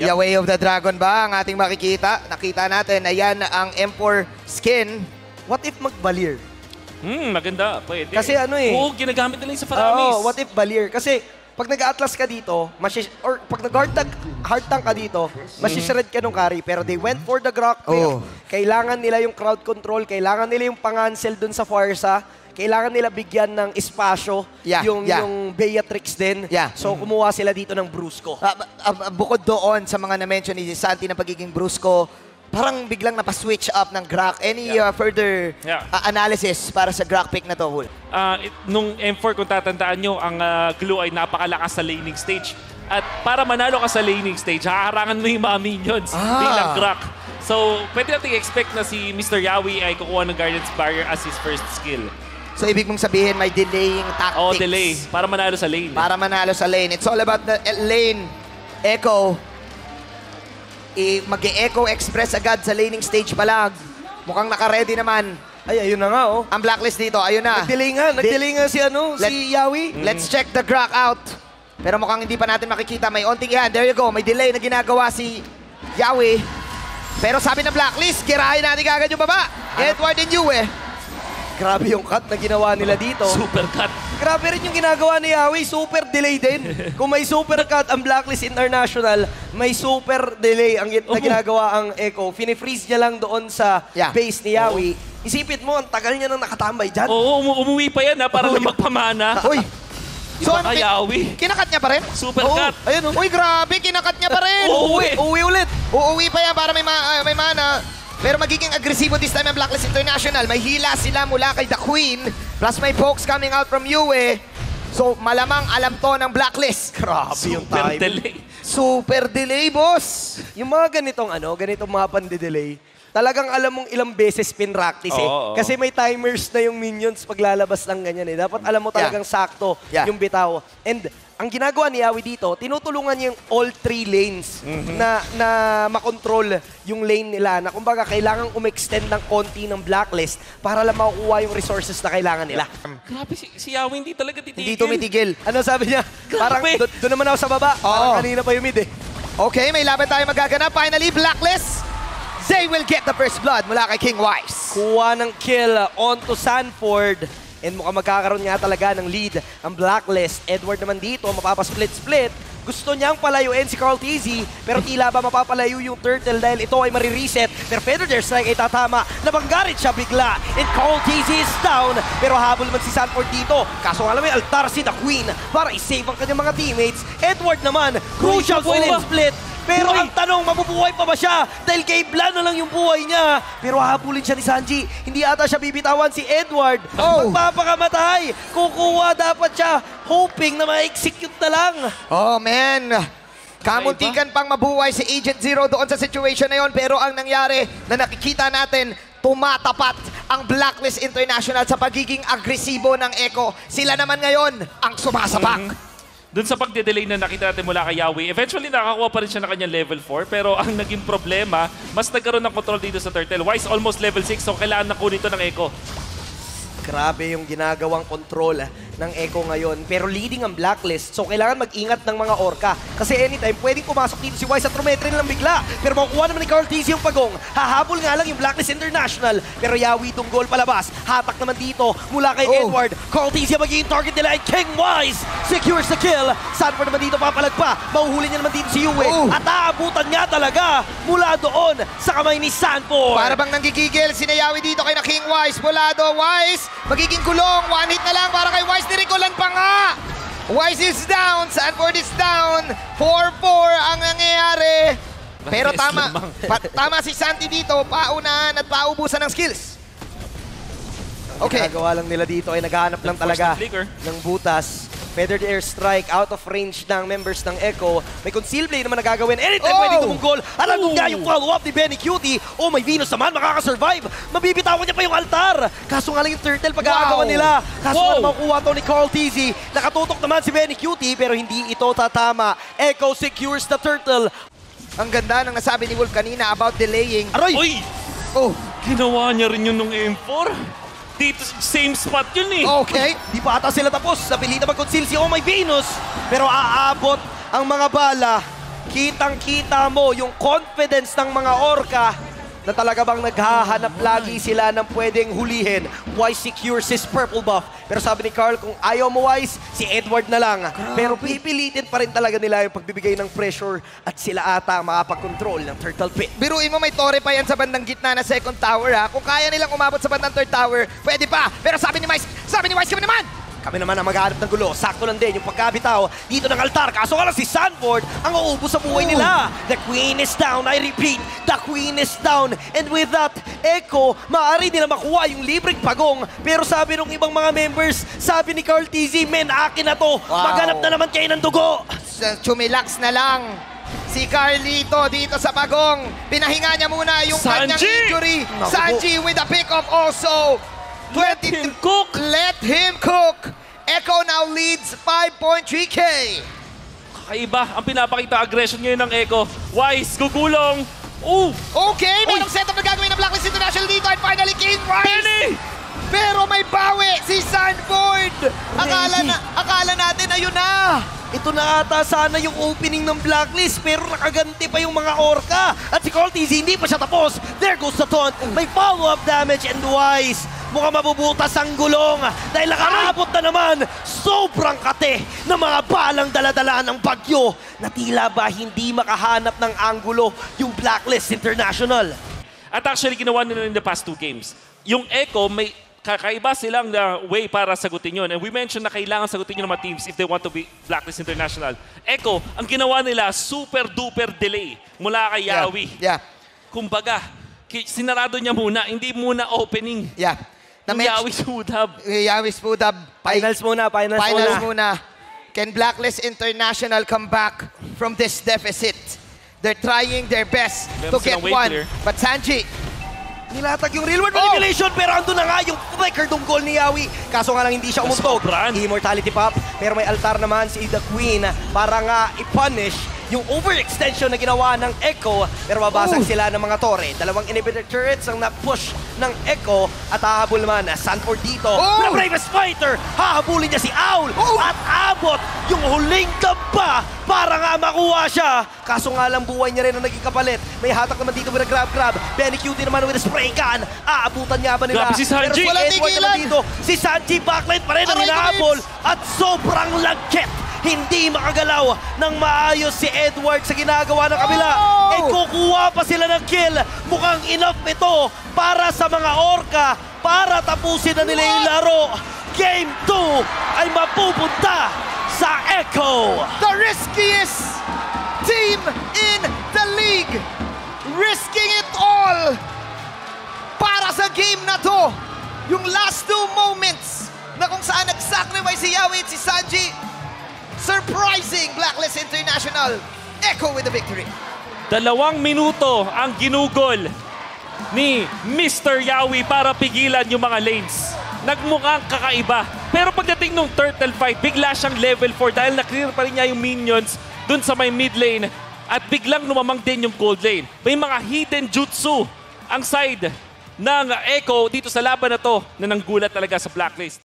Yeah, Way of the Dragon ba ang ating makikita? Nakita natin, ayan ang M4 skin. What if magbalir? Hmm, maganda. Pwede. Kasi ano eh. Oo, ginagamit nila yung sa Faramis. Oo, what if balir? Kasi pag nag-atlas ka dito, masis or pag nag-hard tank, hard tank ka dito, masishred ka nung carry. Pero they went for the Grok. Oh. Kailangan nila yung crowd control, kailangan nila yung pangansel dun sa Farsa, kailangan nila bigyan ng espasyo Yeah, yung yeah. yung Beatrix din. Yeah. So kumuha sila dito ng Brusco. Ah, ah, ah, bukod doon sa mga na-mention ni Santi na pagiging brusco, parang biglang napaswitch up ng Grak. Any uh, further Yeah. ah, analysis para sa Grak pick na to? Ah, it- nung M4, kung tatandaan nyo, ang ah, glue ay napakalakas sa laning stage. At para manalo ka sa laning stage, haharangan mo yung mga minions Ah. bilang Grak. So, pwede natin expect na si Mr. Yawi ay kukuha ng Guardian's Barrier as his first skill. So, ibig mong sabihin, may delaying tactics. O, delay. Para manalo sa lane. Para manalo sa lane. It's all about the eh, lane. Echo. I, mag-echo express agad sa laning stage pa lang. Mukhang naka-ready naman. Ay, ayun na nga oh. Ang blacklist dito, ayun na. Nag-delay nga, nag-delay nga si ano, Let- si Yawi. Let's check the Grak out. Pero mukhang hindi pa natin makikita. May onting yan. There you go. May delay na ginagawa si Yawi. Pero sabi ng blacklist, kirahin natin kagad yung baba. Edward and Yue. Grabe yung cut na ginawa nila dito. Super cut. Grabe rin yung ginagawa ni Yawi, super delay din. Kung may super cut ang Blacklist International, may super delay ang gin- na ginagawa ang Echo. Fini-freeze niya lang doon sa Yeah. base ni Yawi. Isipin mo, ang tagal niya nang nakatambay dyan. Oo, umu- umuwi pa yan ha, para lang magpamana. Uy. So, Iba ano, ka, kin- Yawi. kinakat niya pa rin? Super Oo. cut. Ayun, oh. Uy, grabe, kinakat niya pa rin. Uuwi. Uwi ulit. Uuwi pa yan para may, ma- ah, may mana. Pero magiging agresibo this time ang Blacklist International. May hila sila mula kay The Queen. Plus may pokes coming out from Yue. So malamang alam to ng Blacklist. Grabe yung Super time. delay. Super delay, boss. Yung mga ganitong ano, ganitong mga pandidelay, talagang alam mong ilang beses pinractice eh. Oo, oo. Kasi may timers na yung minions paglalabas ng ganyan eh. Dapat alam mo talagang sakto Yeah. yung bitaw. And ang ginagawa ni Yawi dito, tinutulungan niya yung all three lanes na na makontrol yung lane nila na kumbaga kailangan umextend ng konti ng blacklist para lang makukuha yung resources na kailangan nila. Grabe, si, si Yawi hindi talaga titigil. Hindi tumitigil. Ano sabi niya? Parang Grabe. do- doon naman ako sa baba. Parang Oo. kanina pa yung mid eh. Okay, may laban tayo magaganap. Finally, Blacklist. They will get the first blood mula kay King Wise. kuha ng kill onto Sanford. And mukhang magkakaroon nga talaga ng lead ang Blacklist. Edward naman dito, mapapasplit-split. Gusto niyang palayuin si Carl Tizzy, pero tila ba mapapalayo yung Turtle dahil ito ay marireset. Pero Feather Dare Strike ay tatama. Nabanggarit siya bigla. And Carl Tizzy is down. Pero habol man si Sanford dito. Kaso nga lang may altar si The Queen para isave ang kanyang mga teammates. Edward naman, crucial point and split. Pero Uy. ang tanong, mabubuhay pa ba siya? Dahil kay Blan na lang yung buhay niya. Pero hahabulin siya ni Sanji. Hindi ata siya bibitawan si Edward. Oh. Magpapakamatay. Kukuha dapat siya. Hoping na ma-execute na lang. Oh, man. Kamuntikan pang mabuhay si Agent Zero doon sa situation na yon. Pero ang nangyari na nakikita natin, tumatapat ang Blacklist International sa pagiging agresibo ng Echo. Sila naman ngayon ang sumasapak. Doon sa pagde-delay na nakita natin mula kay Yawi, eventually nakakuha pa rin siya ng kanyang level 4. Pero ang naging problema, mas nagkaroon ng control dito sa Turtle. Wise almost level 6, so kailangan na kunin ito ng Echo. Grabe yung ginagawang control ng Echo ngayon. Pero leading ang Blacklist, so kailangan mag-ingat ng mga Orca. Kasi anytime, pwedeng pumasok dito si Wise at Trumetrin lang bigla. Pero makukuha naman ni Carl Tizzy yung pagong. Hahabol nga lang yung Blacklist International. Pero Yawi itong goal palabas. Hatak naman dito mula kay Oh. Edward. Carl ang magiging target nila at King Wise secures the kill. Sanford naman dito papalag pa. Mahuhuli niya naman dito si Yue. Oh. At aabutan nga talaga mula doon sa kamay ni Sanford. Para bang nanggigigil, sinayawi dito kay na King Wise. Volado, Wise, magiging gulong. One hit na lang para kay Wise. Nirikulan pa nga. Wise is down. Sanford is down. 4-4 ang nangyayari. Pero tama, pa- tama si Santi dito. Paunahan at paubusan ng skills. Okay. Ginagawa lang nila dito ay naghahanap lang talaga ng butas. Feathered air strike out of range ng members ng Echo. May conceal play naman na gagawin. Anytime Oh! At andun Oh! nga yung follow-up ni Benny Cutie. Oh, may Venus naman. Makakasurvive. Mabibitawan niya pa yung altar. Kaso nga lang yung turtle pag-aagawan Wow! nila. Kaso nga Wow! naman makukuha to ni Carl Tizzy. Nakatutok naman si Benny Cutie pero hindi ito tatama. Echo secures the turtle. Ang ganda ng nasabi ni Wolf kanina about delaying. Aroy! Uy! Oh, Ginawa niya rin yun nung M4. Dito, same spot yun eh. okay. Di pa ata sila tapos. Napilitan mag-conceal si Oh My Venus. Pero aabot ang mga bala kitang-kita mo yung confidence ng mga orca na talaga bang naghahanap lagi sila ng pwedeng hulihin. Wise secures his purple buff. Pero sabi ni Carl, kung ayaw mo Wise, si Edward na lang. Pero pipilitin pa rin talaga nila yung pagbibigay ng pressure at sila ata ang makapag-control ng Turtle Pit. Biruin mo may tore pa yan sa bandang gitna na second tower ha. Kung kaya nilang umabot sa bandang third tower, pwede pa. Pero sabi ni Mice, sabi ni Wise kami naman, Kami naman ang maghanap ng gulo. Sakto lang din yung pagkabitaw dito ng altar. Kaso nga lang si Sanford ang uubos sa buhay nila. The Queen is down. I repeat, the Queen is down. And with that, Echo, maaari nila makuha yung libreng pagong. Pero sabi ng ibang mga members, sabi ni Carl TZ, men, akin na to. Wow. Maghanap na naman kayo ng dugo. chumilax na lang. Si Carlito dito sa bagong. Pinahinga niya muna yung kanyang Sanji! injury. Naku Sanji with a pick off also. Let 23 him cook! Let him cook. Echo now leads 5.3k. Kakaiba ang pinapakita aggression ngayon ng Echo. Wise, gugulong. Ooh! Okay, may setup na gagawin ng Blacklist International dito at finally Kane Rice. Penny! Pero may bawi si Sanford. Akala, na, akala natin ayun na. Ito na ata sana yung opening ng blacklist pero nakaganti pa yung mga orca. At si Carl TZ hindi pa siya tapos. There goes the taunt. May follow-up damage and wise. Mukhang mabubutas ang gulong dahil nakaabot na naman sobrang kate ng mga balang daladala ng bagyo na tila ba hindi makahanap ng anggulo yung Blacklist International. At actually, ginawa nila in the past two games. Yung Echo, may kakaiba silang na way para sagutin yun. And we mentioned na kailangan sagutin yun ng mga teams if they want to be Blacklist International. Echo, ang ginawa nila, super duper delay mula kay Yawi. Yeah. Kumbaga, ki- sinarado niya muna, hindi muna opening. Yeah. Na Yung Yawi would have. Yawi Spudab. Finals muna, finals, Finals muna. muna. Can Blacklist International come back from this deficit? They're trying their best to get one. clear. But Sanji, Nilatag yung real world Oh! manipulation pero andun na nga yung record ng goal ni Yawi. Kaso nga lang hindi siya umuntog. Sobran. Immortality pop pero may altar naman si The Queen para nga i-punish yung overextension na ginawa ng Echo pero mabasag Oh! sila ng mga torre. Dalawang inhibitor turrets ang na-push ng Echo at hahabol naman na Sanford dito. Oh! The Bravest Fighter! Hahabulin niya si Owl Oh! at abot yung huling gamba para nga makuha siya. Kaso nga lang buhay niya rin ang naging kapalit. May hatak naman dito with a grab-grab. Benny Cutie naman with a spray gun. Aabutan nga ba nila? Grabe si Sanji! Pero si Edward naman tigilan! dito. Si Sanji backline pa rin ang hinahabol. At sobrang lagkit. Hindi makagalaw ng maayos si Edward sa ginagawa ng kabila. Oh! Eh kukuha pa sila ng kill. Mukhang enough ito para sa mga orca para tapusin na nila yung laro. Game 2 ay mapupunta sa Echo. the riskiest team in the league. Risking it all para sa game na to. Yung last two moments na kung saan nag-sacrifice si Yawi at si Sanji. Surprising Blacklist International. Echo with the victory. Dalawang minuto ang ginugol ni Mr. Yawi para pigilan yung mga lanes. Nagmukhang kakaiba. Pero pagdating nung turtle fight, bigla siyang level 4 dahil na-clear pa rin niya yung minions dun sa may mid lane at biglang lumamang din yung gold lane. May mga hidden jutsu ang side ng Echo dito sa laban na to na nanggulat talaga sa blacklist.